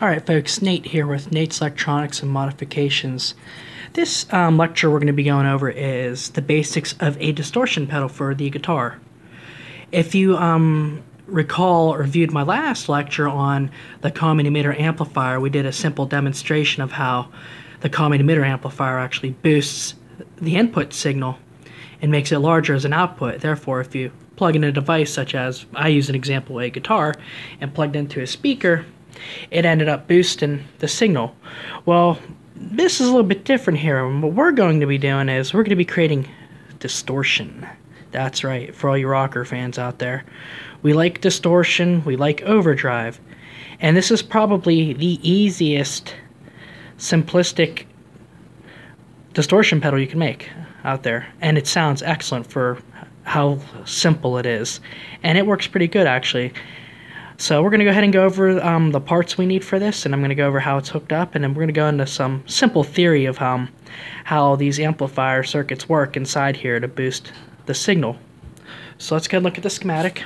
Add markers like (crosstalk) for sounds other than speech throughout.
Alright folks, Nate here with Nate's Electronics and Modifications. This um, lecture we're going to be going over is the basics of a distortion pedal for the guitar. If you um, recall or viewed my last lecture on the common emitter amplifier, we did a simple demonstration of how the common emitter amplifier actually boosts the input signal and makes it larger as an output. Therefore, if you plug in a device such as, I use an example, a guitar, and plugged into a speaker, it ended up boosting the signal. Well, this is a little bit different here. What we're going to be doing is we're going to be creating distortion. That's right, for all you rocker fans out there. We like distortion, we like overdrive. And this is probably the easiest simplistic distortion pedal you can make out there. And it sounds excellent for how simple it is. And it works pretty good actually. So we're going to go ahead and go over um, the parts we need for this, and I'm going to go over how it's hooked up, and then we're going to go into some simple theory of um, how these amplifier circuits work inside here to boost the signal. So let's go and look at the schematic.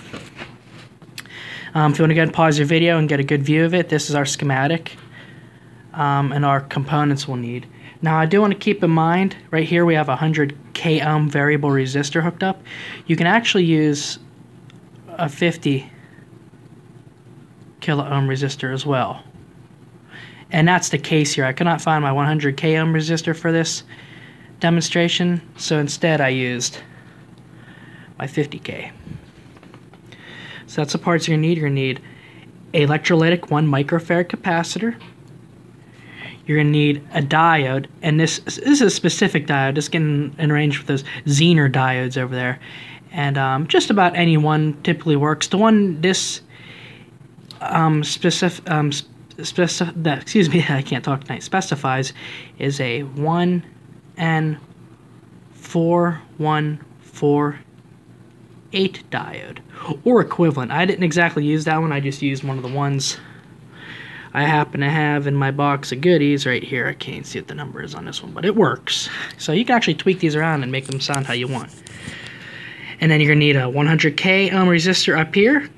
Um, if you want to go ahead and pause your video and get a good view of it, this is our schematic um, and our components we'll need. Now I do want to keep in mind, right here we have a 100 k ohm variable resistor hooked up. You can actually use a 50 kilo ohm resistor as well. And that's the case here. I could not find my 100 k ohm resistor for this demonstration, so instead I used my 50k. So that's the parts you're going to need. You're going to need electrolytic 1 microfarad capacitor. You're going to need a diode, and this, this is a specific diode. Just getting in range with those Zener diodes over there. And um, just about any one typically works. The one this um, specific, um, specif that, excuse me, (laughs) I can't talk tonight, specifies is a 1N4148 diode, or equivalent. I didn't exactly use that one, I just used one of the ones I happen to have in my box of goodies right here. I can't see what the number is on this one, but it works. So you can actually tweak these around and make them sound how you want. And then you're going to need a 100k ohm resistor up here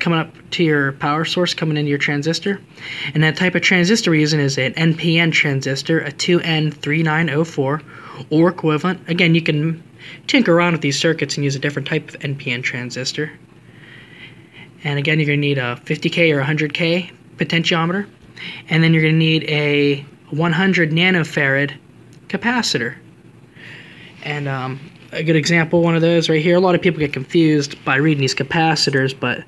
coming up to your power source coming into your transistor. And that type of transistor we're using is an NPN transistor, a 2N3904 or equivalent. Again, you can tinker around with these circuits and use a different type of NPN transistor. And again, you're going to need a 50K or 100K potentiometer. And then you're going to need a 100 nanofarad capacitor. And um, a good example, one of those right here. A lot of people get confused by reading these capacitors, but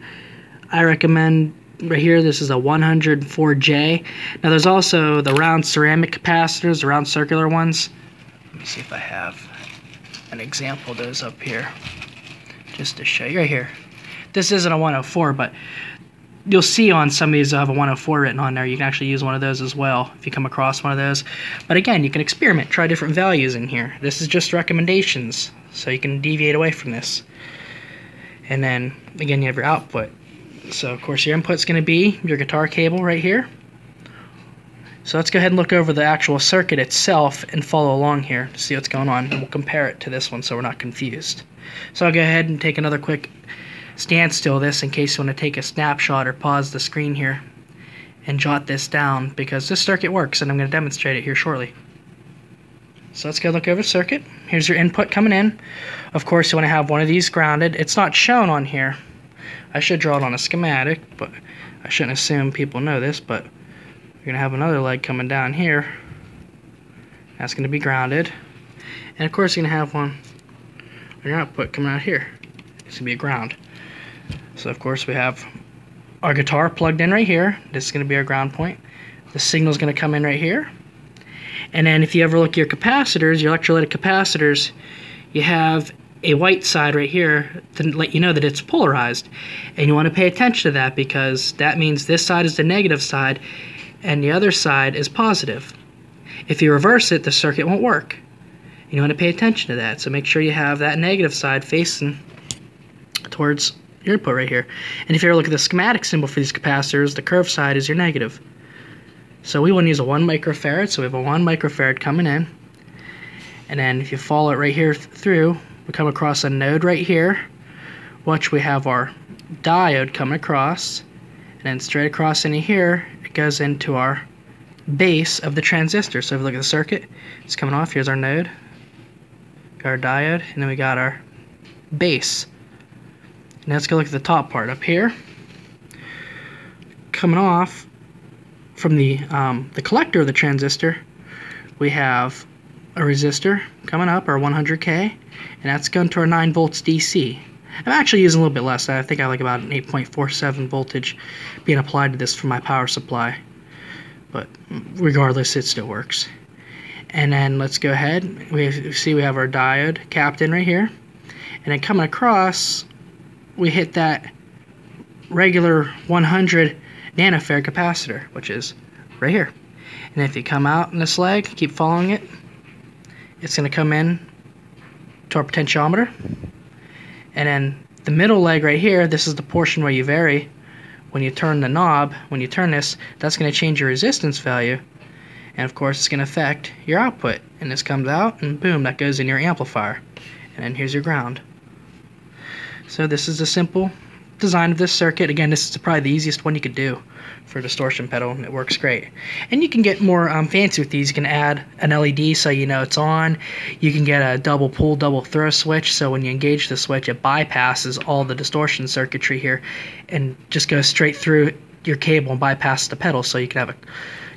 I recommend right here this is a 104J. Now there's also the round ceramic capacitors, the round circular ones. Let me see if I have an example of those up here just to show you right here. This isn't a 104 but you'll see on some of these I have a 104 written on there. You can actually use one of those as well if you come across one of those. But again, you can experiment, try different values in here. This is just recommendations, so you can deviate away from this. And then, again, you have your output. So of course your input's going to be your guitar cable right here. So let's go ahead and look over the actual circuit itself and follow along here to see what's going on. And we'll compare it to this one so we're not confused. So I'll go ahead and take another quick standstill this in case you want to take a snapshot or pause the screen here and jot this down because this circuit works and I'm going to demonstrate it here shortly. So let's go look over the circuit. Here's your input coming in. Of course you want to have one of these grounded. It's not shown on here I should draw it on a schematic, but I shouldn't assume people know this, but you're going to have another leg coming down here. That's going to be grounded. And of course you're going to have one on your output coming out here. It's going to be a ground. So of course we have our guitar plugged in right here. This is going to be our ground point. The signal is going to come in right here. And then if you ever look at your capacitors, your electrolytic capacitors, you have a white side right here to let you know that it's polarized. And you want to pay attention to that because that means this side is the negative side and the other side is positive. If you reverse it, the circuit won't work. You want to pay attention to that. So make sure you have that negative side facing towards your input right here. And if you ever look at the schematic symbol for these capacitors, the curved side is your negative. So we want to use a 1 microfarad, so we have a 1 microfarad coming in. And then if you follow it right here through, we come across a node right here which we have our diode coming across And then straight across into here, it goes into our base of the transistor. So if you look at the circuit, it's coming off. Here's our node, got our diode, and then we got our base. Now let's go look at the top part up here. Coming off from the um, the collector of the transistor, we have a resistor coming up, our 100k, and that's going to our 9 volts DC. I'm actually using a little bit less. I think I like about an 8.47 voltage being applied to this for my power supply. But regardless, it still works. And then let's go ahead. We see we have our diode capped in right here. And then coming across, we hit that regular 100 nanofarad capacitor, which is right here. And if you come out in this leg, keep following it, it's going to come in to our potentiometer. And then the middle leg right here, this is the portion where you vary. When you turn the knob, when you turn this, that's going to change your resistance value. And of course, it's going to affect your output. And this comes out, and boom, that goes in your amplifier. And then here's your ground. So this is a simple design of this circuit. Again, this is probably the easiest one you could do for a distortion pedal, and it works great. And you can get more um, fancy with these. You can add an LED so you know it's on. You can get a double pull, double throw switch, so when you engage the switch, it bypasses all the distortion circuitry here and just goes straight through your cable and bypass the pedal, so you can have a,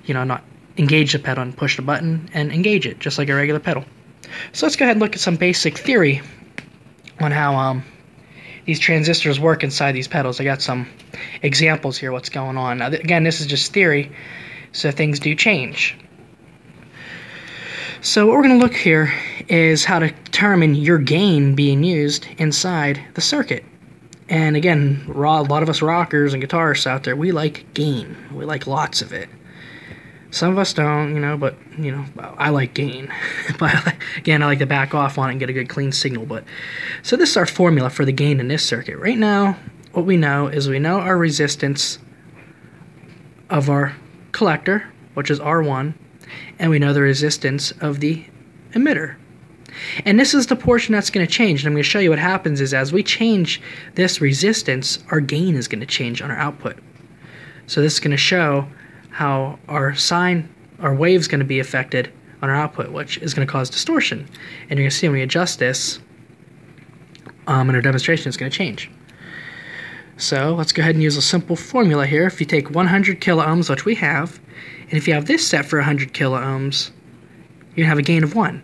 you know, not engage the pedal and push the button and engage it, just like a regular pedal. So let's go ahead and look at some basic theory on how um, these transistors work inside these pedals. I got some examples here what's going on. Now, again, this is just theory, so things do change. So what we're going to look here is how to determine your gain being used inside the circuit. And again, raw, a lot of us rockers and guitarists out there, we like gain. We like lots of it. Some of us don't, you know, but, you know, I like gain. (laughs) but again, I like to back off on it and get a good clean signal. But So this is our formula for the gain in this circuit. Right now, what we know is we know our resistance of our collector, which is R1, and we know the resistance of the emitter. And this is the portion that's going to change. And I'm going to show you what happens is as we change this resistance, our gain is going to change on our output. So this is going to show how our sine, our wave is going to be affected on our output, which is going to cause distortion. And you're going to see when we adjust this um, in our demonstration, it's going to change. So let's go ahead and use a simple formula here. If you take 100 kiloohms, which we have, and if you have this set for 100 kiloohms, you have a gain of 1.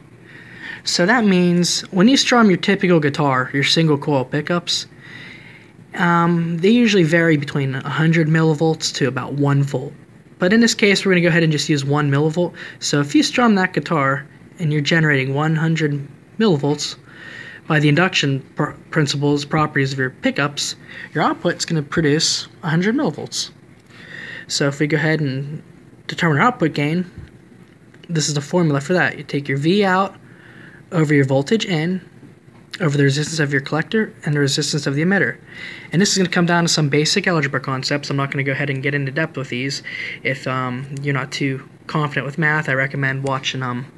So that means when you strum your typical guitar, your single coil pickups, um, they usually vary between 100 millivolts to about 1 volt. But in this case, we're going to go ahead and just use 1 millivolt. So if you strum that guitar and you're generating 100 millivolts, by the induction pr principles, properties of your pickups, your output is going to produce 100 millivolts. So if we go ahead and determine our output gain, this is the formula for that. You take your V out over your voltage in over the resistance of your collector and the resistance of the emitter. And this is going to come down to some basic algebra concepts. I'm not going to go ahead and get into depth with these. If um, you're not too confident with math, I recommend watching um,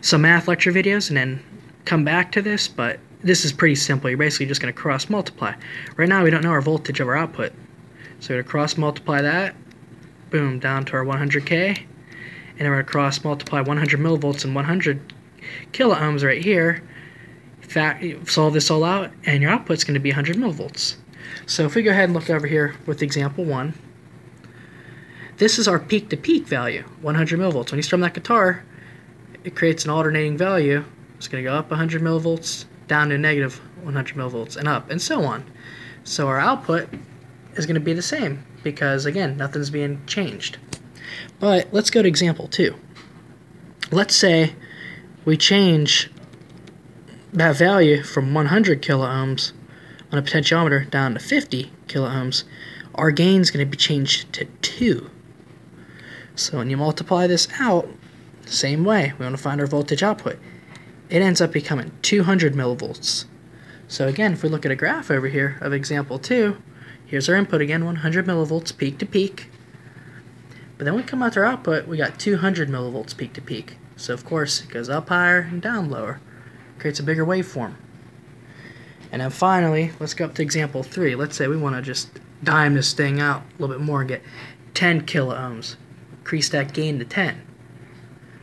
some math lecture videos and then come back to this, but this is pretty simple. You're basically just going to cross multiply. Right now we don't know our voltage of our output. So we're going to cross multiply that, boom, down to our 100K, and then we're going to cross multiply 100 millivolts and 100 kiloohms right here, solve this all out, and your output's going to be 100 millivolts. So if we go ahead and look over here with example 1, this is our peak-to-peak -peak value, 100 millivolts. When you strum that guitar, it creates an alternating value. It's going to go up 100 millivolts, down to negative 100 millivolts, and up, and so on. So our output is going to be the same, because again, nothing's being changed. But let's go to example 2. Let's say we change that value from 100 kiloohms on a potentiometer down to 50 kiloohms, our gain is going to be changed to 2. So when you multiply this out, same way, we want to find our voltage output. It ends up becoming 200 millivolts. So again, if we look at a graph over here of example 2, here's our input again, 100 millivolts peak to peak. But then we come out to our output, we got 200 millivolts peak to peak. So of course, it goes up higher and down lower creates a bigger waveform. And then finally, let's go up to example 3. Let's say we want to just dime this thing out a little bit more and get 10 kilo ohms. Increase that gain to 10.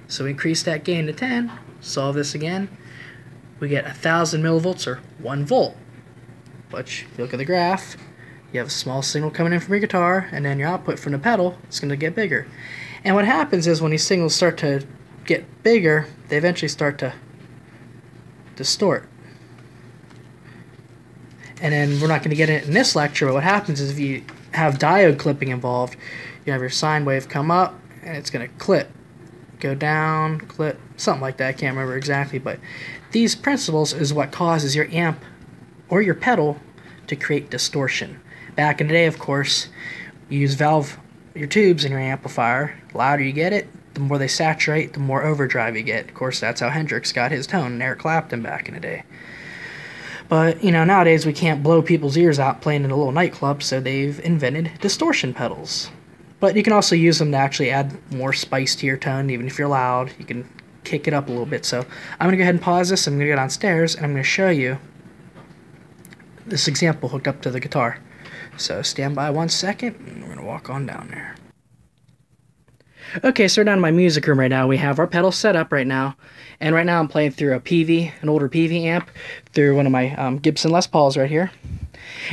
So we increase that gain to 10, solve this again, we get 1000 millivolts or 1 volt. But if you look at the graph, you have a small signal coming in from your guitar, and then your output from the pedal is going to get bigger. And what happens is when these signals start to get bigger, they eventually start to distort. And then we're not going to get it in this lecture, but what happens is if you have diode clipping involved, you have your sine wave come up, and it's going to clip, go down, clip, something like that. I can't remember exactly, but these principles is what causes your amp or your pedal to create distortion. Back in the day, of course, you use valve your tubes in your amplifier. The louder you get it, the more they saturate, the more overdrive you get. Of course, that's how Hendrix got his tone, and Eric Clapton back in the day. But, you know, nowadays we can't blow people's ears out playing in a little nightclub, so they've invented distortion pedals. But you can also use them to actually add more spice to your tone, even if you're loud. You can kick it up a little bit. So I'm going to go ahead and pause this. I'm going to go downstairs, and I'm going to show you this example hooked up to the guitar. So stand by one second, and we're going to walk on down there. Okay, so we're down in my music room right now. We have our pedals set up right now. And right now I'm playing through a Peavey, an older Peavey amp, through one of my um, Gibson Les Pauls right here.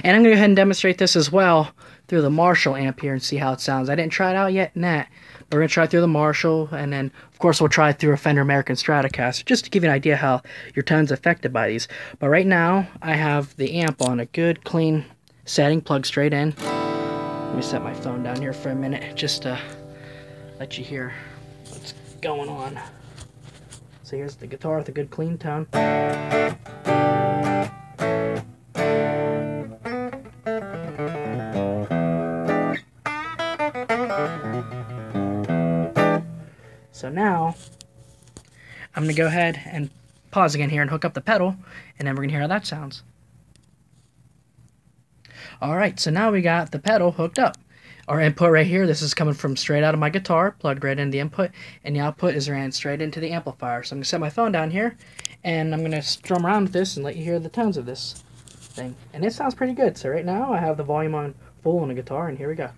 And I'm going to go ahead and demonstrate this as well through the Marshall amp here and see how it sounds. I didn't try it out yet in that. We're going to try through the Marshall, and then, of course, we'll try through a Fender American Stratocaster, just to give you an idea how your tone's affected by these. But right now, I have the amp on a good, clean setting, plugged straight in. Let me set my phone down here for a minute, just to let you hear what's going on. So here's the guitar with a good clean tone. So now, I'm going to go ahead and pause again here and hook up the pedal, and then we're going to hear how that sounds. Alright, so now we got the pedal hooked up our input right here, this is coming from straight out of my guitar, plugged right into the input, and the output is ran straight into the amplifier. So I'm going to set my phone down here, and I'm going to strum around with this and let you hear the tones of this thing. And it sounds pretty good. So right now I have the volume on full on the guitar, and here we go.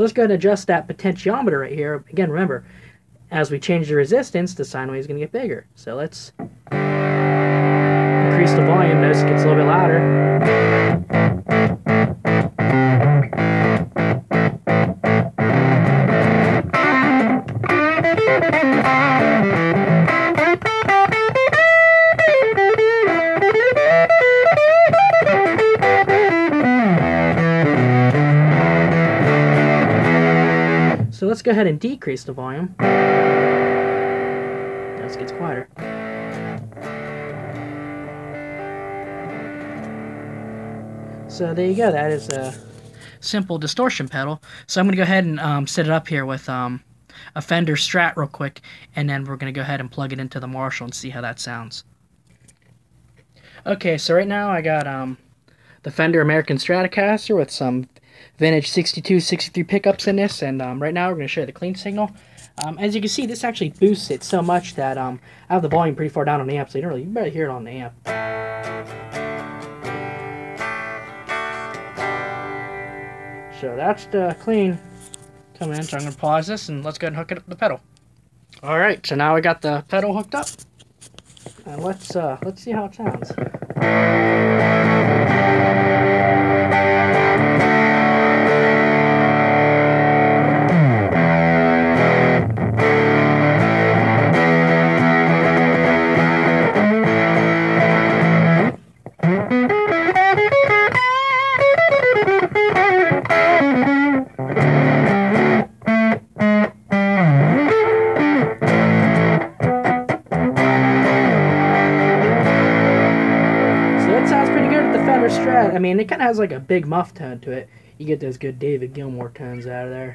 So let's go ahead and adjust that potentiometer right here. Again, remember, as we change the resistance, the sine wave is going to get bigger. So let's increase the volume. Notice it gets a little bit louder. Let's go ahead and decrease the volume. This gets quieter. So there you go. That is a simple distortion pedal. So I'm going to go ahead and um, set it up here with um, a Fender Strat real quick, and then we're going to go ahead and plug it into the Marshall and see how that sounds. Okay, so right now I got um, the Fender American Stratocaster with some vintage 62, 63 pickups in this, and um, right now we're going to show you the clean signal. Um, as you can see, this actually boosts it so much that um, I have the volume pretty far down on the amp, so you don't really, you better hear it on the amp. So that's the clean coming in, so I'm going to pause this, and let's go ahead and hook it up to the pedal. Alright, so now we got the pedal hooked up, and let's, uh, let's see how it sounds. sounds pretty good with the Fender Strat. I mean, it kind of has like a Big Muff tone to it. You get those good David Gilmour tones out of there.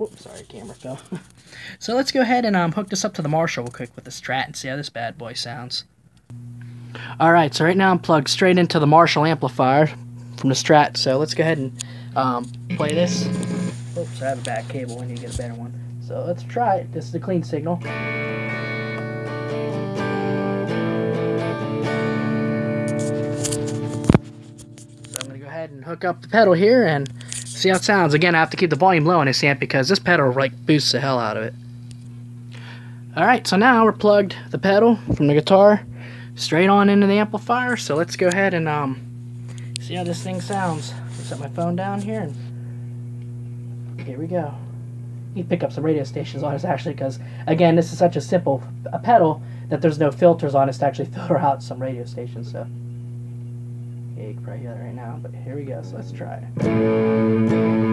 Oops, sorry, camera fell. (laughs) so let's go ahead and um, hook this up to the Marshall real quick with the Strat and see how this bad boy sounds. Alright, so right now I'm plugged straight into the Marshall amplifier from the Strat, so let's go ahead and um, play this. Oops, I have a bad cable, I need to get a better one. So let's try it. This is a clean signal. So I'm going to go ahead and hook up the pedal here and see how it sounds. Again, I have to keep the volume low on this amp because this pedal like boosts the hell out of it. Alright, so now we're plugged the pedal from the guitar straight on into the amplifier. So let's go ahead and um, see how this thing sounds. set my phone down here and here we go. You pick up some radio stations on this actually because again this is such a simple a pedal that there's no filters on it to actually (laughs) filter out some radio stations. So yeah, you can probably hear that right now, but here we go, so let's try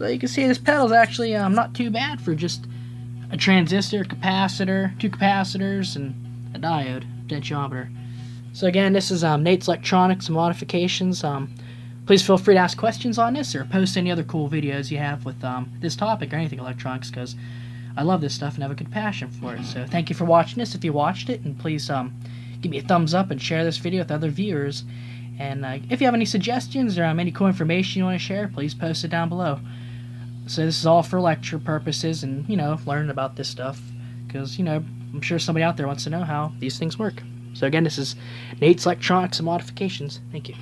So you can see this pedal is actually um, not too bad for just a transistor, capacitor, two capacitors, and diode, potentiometer. So again, this is um, Nate's Electronics Modifications. Um, please feel free to ask questions on this or post any other cool videos you have with um, this topic or anything electronics because I love this stuff and have a good passion for it. So thank you for watching this if you watched it and please um, give me a thumbs up and share this video with other viewers. And uh, if you have any suggestions or um, any cool information you want to share, please post it down below. So this is all for lecture purposes and, you know, learning about this stuff. Because, you know, I'm sure somebody out there wants to know how these things work. So again, this is Nate's Electronics and Modifications. Thank you.